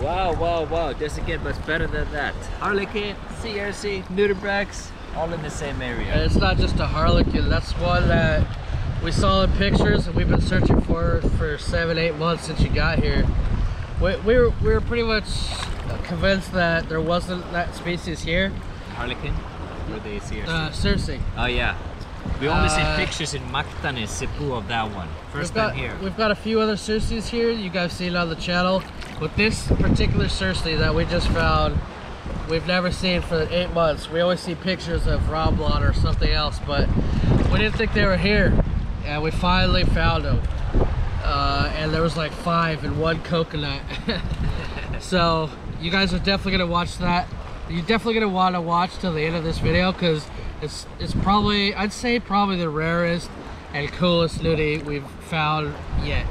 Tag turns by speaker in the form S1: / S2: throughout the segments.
S1: Wow, wow, wow. Doesn't get much better than that. Harlequin, Cyerce, Nudibranchs, all in the same area.
S2: And it's not just a harlequin. That's one that we saw in pictures and we've been searching for for seven, eight months since you got here. We, we, were, we were pretty much convinced that there wasn't that species here.
S1: Harlequin or the Cyerce?
S2: Uh, Cyerce.
S1: oh yeah. We only
S2: Uh,
S1: see pictures in Mactan and Cebu of that one. 1st
S2: We've
S1: time
S2: got,
S1: here.
S2: we've got a few other Cyerces here you guys seen on the channel. But this particular Cyerce that we just found, we've never seen for eight months. We always see pictures of Romblon or something else, but we didn't think they were here. And we finally found them. Uh, and there was like five in one coconut. so you guys are definitely gonna watch that. You're definitely gonna want to watch till the end of this video because it's it's probably I'd say probably the rarest and coolest nudie we've found yet.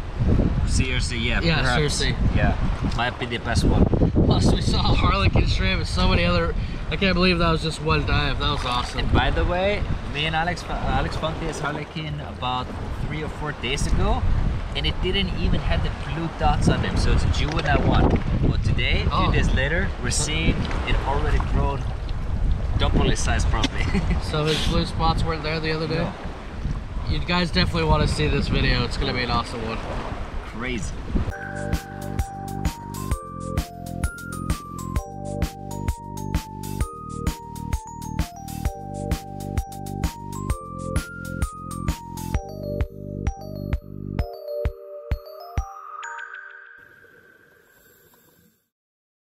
S1: Cyerce, yeah,
S2: Yeah,
S1: perhaps.
S2: Cyerce.
S1: Yeah, might be the best one.
S2: Plus we saw Harlequin shrimp and so many other. I can't believe that was just one dive. That was awesome.
S1: And by the way, me and Alex Alex found this Harlequin about three or four days ago, and it didn't even have the blue dots on them, so it's a juvenile one. But today, a
S2: Oh.
S1: few days later, we're seeing it already grown double its size probably.
S2: So his blue spots weren't there the other day.
S1: No.
S2: You guys definitely want to see this video. It's gonna be an awesome one.
S1: Crazy.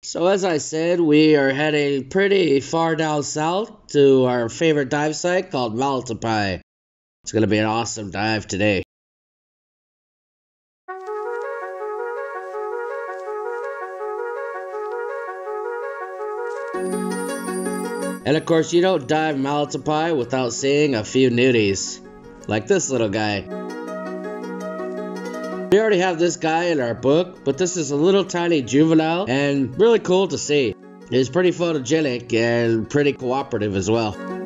S3: So as I said, we are heading pretty far down south to our favorite dive site called Malatapay. It's going to be an awesome dive today. And of course, you don't dive Malatapay without seeing a few nudies, like this little guy. We already have this guy in our book, but this is a little tiny juvenile and really cool to see. He's pretty photogenic and pretty cooperative as well.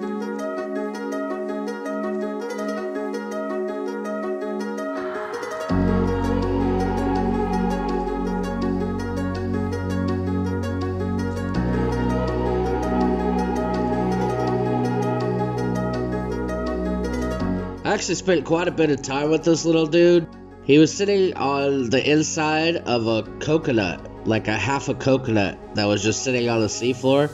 S3: I actually spent quite a bit of time with this little dude. He was sitting on the inside of a coconut, like a half a coconut that was just sitting on the seafloor.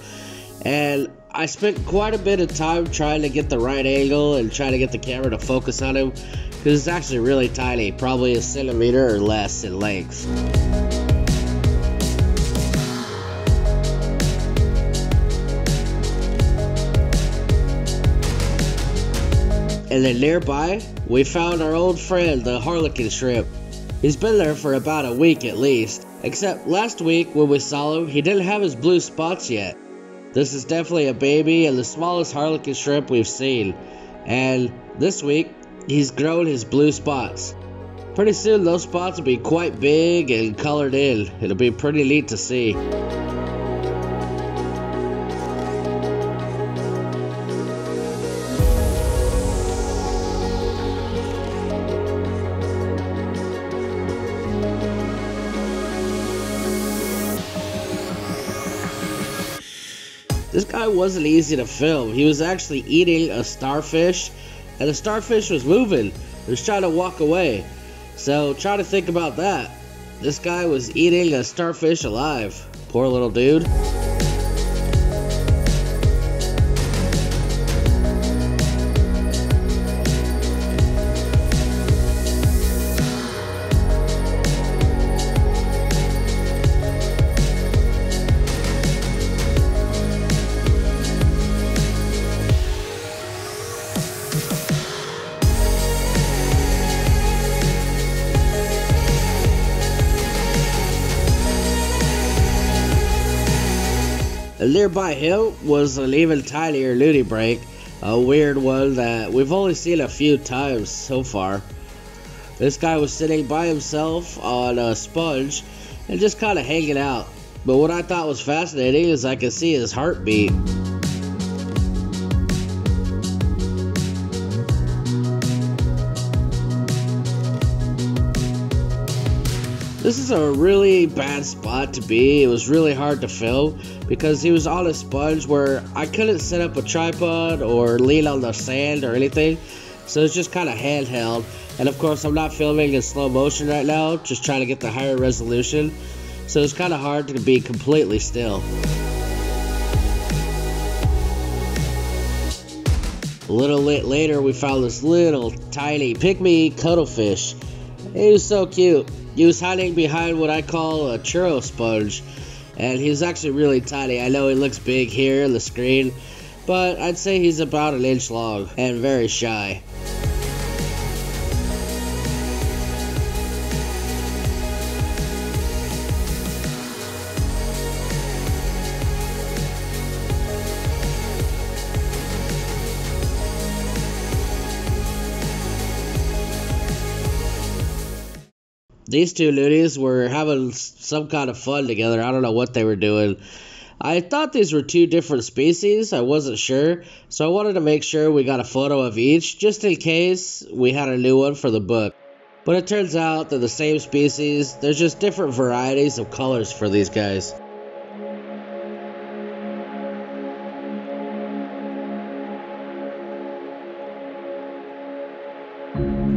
S3: And I spent quite a bit of time trying to get the right angle and trying to get the camera to focus on him because it's actually really tiny, probably a centimeter or less in length. And then nearby, we found our old friend, the Harlequin shrimp. He's been there for about a week at least, except last week when we saw him, he didn't have his blue spots yet. This is definitely a baby and the smallest Harlequin shrimp we've seen. And this week, he's grown his blue spots. Pretty soon, those spots will be quite big and colored in. It'll be pretty neat to see. This guy wasn't easy to film. He was actually eating a starfish, and the starfish was moving. It was trying to walk away. So try to think about that. This guy was eating a starfish alive. Poor little dude. And nearby him was an even tinier break, a weird one that we've only seen a few times so far. This guy was sitting by himself on a sponge and just kind of hanging out. But what I thought was fascinating is I could see his heartbeat. This is a really bad spot to be. It was really hard to film because he was on a sponge where I couldn't set up a tripod or lean on the sand or anything. So it's just kind of handheld. And of course, I'm not filming in slow motion right now, just trying to get the higher resolution. So it's kind of hard to be completely still. A little later, we found this little tiny pygmy cuttlefish. He was so cute. He was hiding behind what I call a churro sponge, and he's actually really tiny. I know he looks big here on the screen, but I'd say he's about an inch long and very shy. These two loonies were having some kind of fun together. I don't know what they were doing. I thought these were two different species. I wasn't sure. So I wanted to make sure we got a photo of each just in case we had a new one for the book. But it turns out they're the same species. There's just different varieties of colors for these guys.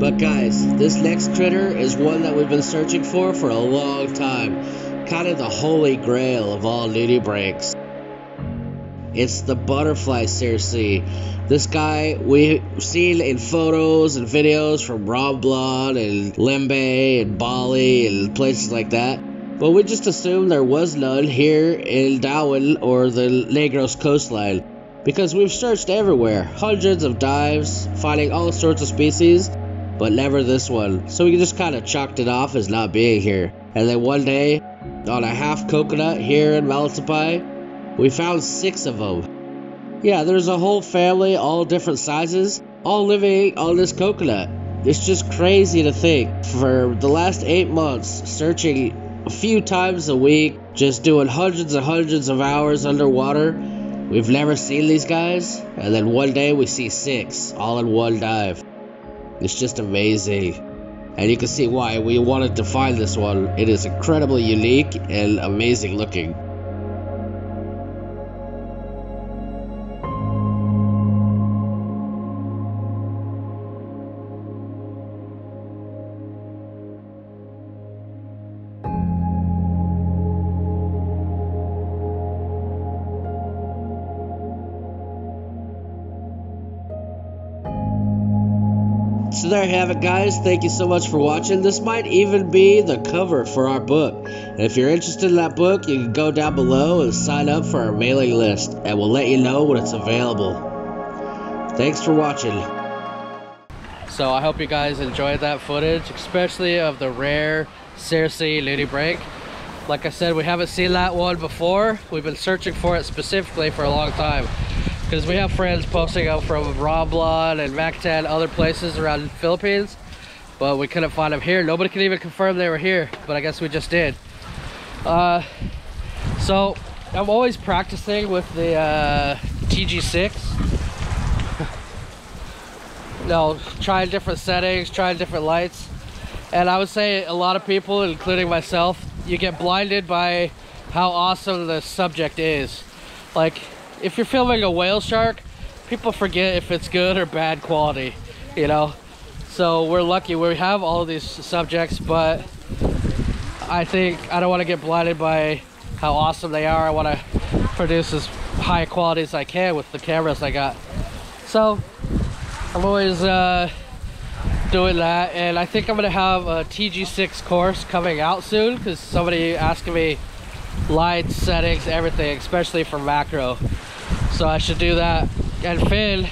S3: But guys, this next critter is one that we've been searching for for a long time. Kind of the holy grail of all nudibranchs. It's the butterfly cyerce. This guy we've seen in photos and videos from Romblon and Lembeh and Bali and places like that. But we just assumed there was none here in Dauin or the Negros coastline. Because we've searched everywhere, hundreds of dives, finding all sorts of species, but never this one. So we just kind of chalked it off as not being here. And then one day, on a half coconut here in Malatapay, we found six of them. Yeah, there's a whole family, all different sizes, all living on this coconut. It's just crazy to think. For the last eight months, searching a few times a week, just doing hundreds and hundreds of hours underwater, we've never seen these guys. And then one day we see six, all in one dive. It's just amazing. And you can see why we wanted to find this one. It is incredibly unique and amazing looking. So there you have it, guys. Thank you so much for watching. This might even be the cover for our book. And if you're interested in that book, you can go down below and sign up for our mailing list, and we'll let you know when it's available. Thanks for watching.
S2: So I hope you guys enjoyed that footage, especially of the rare Cyerce Break. Like I said, we haven't seen that one before. We've been searching for it specifically for a long time because we have friends posting up from Romblon and Mactan, other places around the Philippines, but we couldn't find them here. Nobody can even confirm they were here, but I guess we just did. Uh, so I'm always practicing with the uh, TG6. no, trying different settings, trying different lights. And I would say a lot of people, including myself, you get blinded by how awesome the subject is. Like, if you're filming a whale shark, people forget if it's good or bad quality, you know? So we're lucky we have all these subjects, but I think I don't want to get blinded by how awesome they are. I want to produce as high quality as I can with the cameras I got. So I'm always uh, doing that, and I think I'm gonna have a TG6 course coming out soon because somebody asking me lights, settings, everything, especially for macro. So I should do that. And Finn,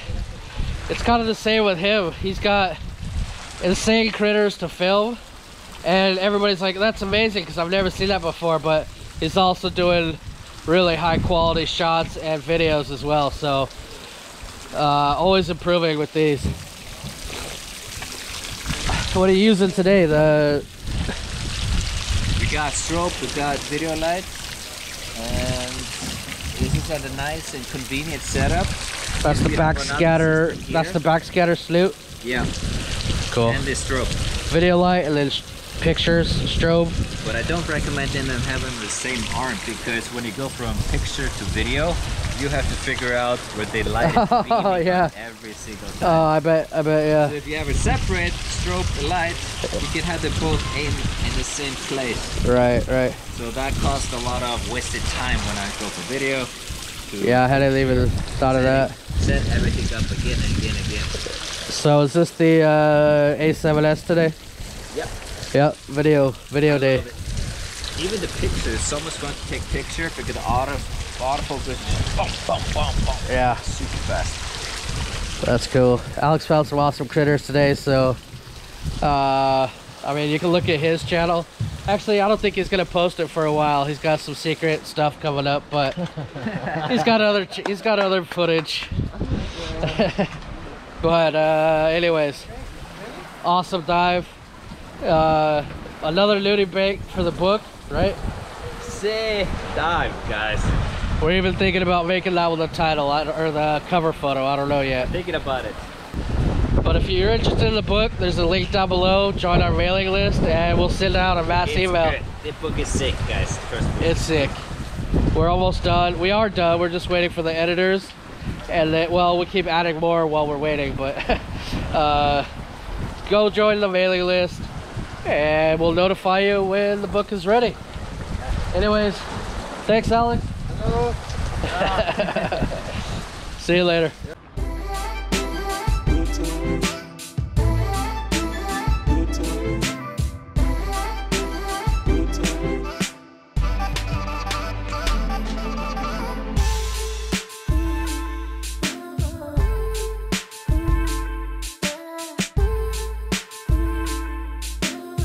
S2: it's kind of the same with him. He's got insane critters to film. And everybody's like, that's amazing because I've never seen that before. But he's also doing really high quality shots and videos as well. So uh, always improving with these. What are you using today? The
S1: We got strobe, we got video lights, and is a nice and convenient setup.
S2: that's the backscatter. That's the backscatter sloot.
S1: Yeah,
S2: Cool.
S1: and the strobe.
S2: Video light and then pictures, strobe.
S1: But I don't recommend them having the same arm because when you go from picture to video, you have to figure out where they light
S2: Oh, yeah.
S1: every single
S2: oh,
S1: time. Oh.
S2: I bet, I bet, yeah.
S1: So if you have a separate strobe light, you can have them both aim in the same place.
S2: Right, right.
S1: So that costs a lot of wasted time when I go for video. To
S2: Yeah, I hadn't even thought of that.
S1: Set everything up again and again and again.
S2: So is this the uh, A7S today?
S1: Yep.
S2: Yep, video, video
S1: I
S2: day.
S1: Even the pictures, someone's going to take picture because the auto autofocus is boom, boom, boom, boom,
S2: Yeah,
S1: super fast.
S2: that's cool. Alex found some awesome critters today, so uh, I mean, you can look at his channel. Actually, I don't think he's gonna post it for a while. He's got some secret stuff coming up, but he's got other he's got other footage. but uh, anyways, awesome dive. Uh, another looting bank for the book, right?
S1: Say dive, guys.
S2: We're even thinking about making that with the title or the cover photo. I don't know yet.
S1: Thinking about it.
S2: But if you're interested in the book, there's a link down below. Join our mailing list, and we'll send out a mass
S1: It's
S2: email.
S1: good. The book is sick, guys. Trust me.
S2: It's sick. We're almost done. We are done. We're just waiting for the editors, and then, well, we keep adding more while we're waiting. But uh, go join the mailing list, and we'll notify you when the book is ready. Anyways, thanks, Alex. See you later.